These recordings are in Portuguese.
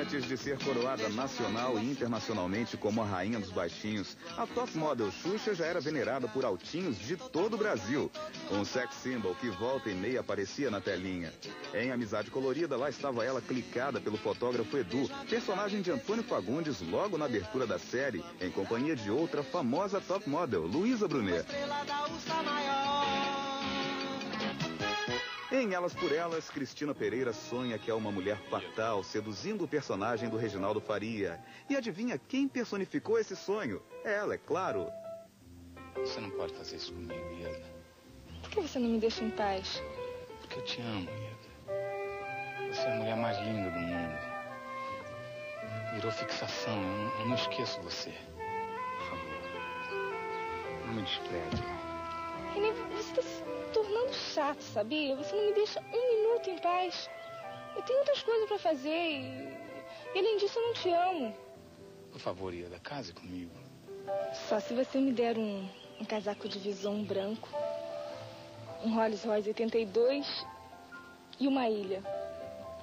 Antes de ser coroada nacional e internacionalmente como a rainha dos baixinhos, a top model Xuxa já era venerada por altinhos de todo o Brasil. Um sex symbol que volta e meia aparecia na telinha. Em Amizade Colorida, lá estava ela clicada pelo fotógrafo Edu, personagem de Antônio Fagundes logo na abertura da série, em companhia de outra famosa top model, Luísa Brunet. Em Elas por Elas, Cristina Pereira sonha que é uma mulher fatal, seduzindo o personagem do Reginaldo Faria. E adivinha quem personificou esse sonho? Ela, é claro. Você não pode fazer isso comigo, Ieda. Por que você não me deixa em paz? Porque eu te amo, Ieda. Você é a mulher mais linda do mundo. Virou fixação. Eu não, eu não esqueço você. Por favor. Não me despreze. René, você está se tornando chato, sabia? Você não me deixa um minuto em paz. Eu tenho outras coisas para fazer e... e além disso eu não te amo. Por favor, Ieda, case comigo. Só se você me der um, um casaco de visão branco, um Rolls Royce 82 e uma ilha.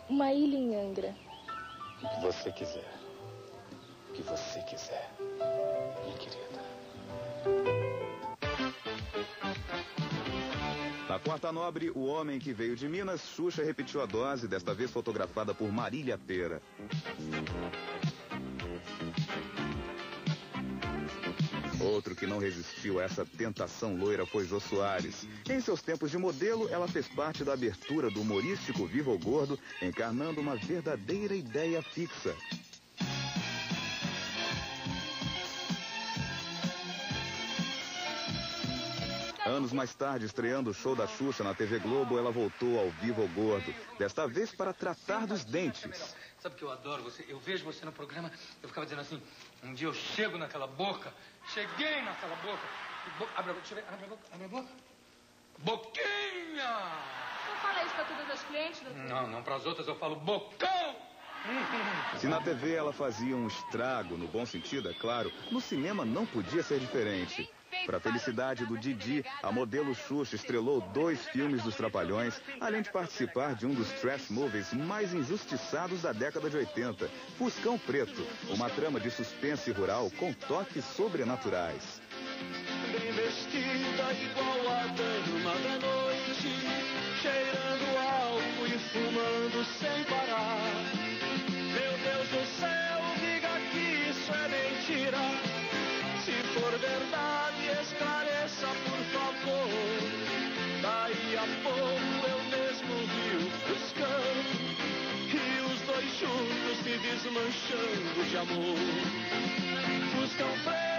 Uma ilha em Angra. O que você quiser. O que você quiser. Quarta nobre, o homem que veio de Minas, Xuxa repetiu a dose, desta vez fotografada por Marília Pera. Outro que não resistiu a essa tentação loira foi Jô Soares. Em seus tempos de modelo, ela fez parte da abertura do humorístico Viva o Gordo, encarnando uma verdadeira ideia fixa. Anos mais tarde, estreando o show da Xuxa na TV Globo, ela voltou ao Viva o Gordo, desta vez para tratar dos dentes. Sabe que eu adoro você? Eu vejo você no programa, eu ficava dizendo assim, um dia eu chego naquela boca, cheguei naquela boca. bo- Abre a boca, deixa eu ver, abre a boca, abre a boca. Boquinha! Não fala isso para todas as clientes, doutor. Não, não, para as outras eu falo bocão! Se na TV ela fazia um estrago, no bom sentido, é claro, no cinema não podia ser diferente. Para a felicidade do Didi, a modelo Xuxa estrelou dois filmes dos Trapalhões, além de participar de um dos trash movies mais injustiçados da década de 80, Fuscão Preto, uma trama de suspense rural com toques sobrenaturais. Bem vestida igual a dama da noite, cheirando álcool e fumando sem parar. Desmanchando de amor. Fuscão preto.